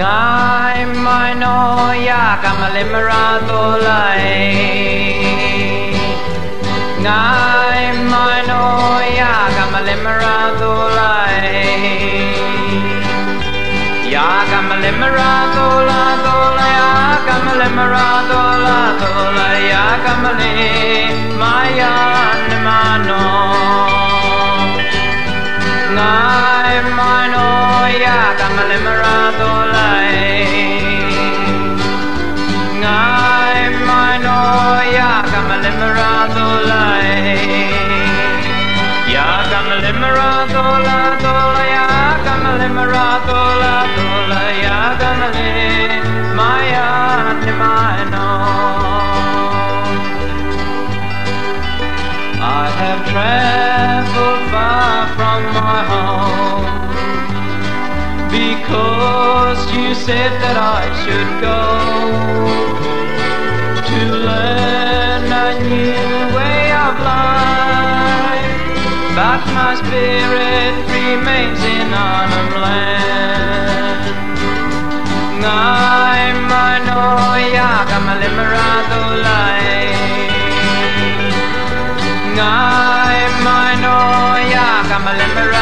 ngai no ya kamalimara dolai ngai mai no ya kamalimara dolai ya kamalimara dola dola ya kamalimara dola dola ya kamali maya nimano ngai mai no ya kamalimara dolai I have traveled far from my home because you said that I should go But my spirit remains in Arnhem Land. Ngai mano ya kamalimarado lai. Ngai mano ya kamalimarado lai. Ya kamalimarado la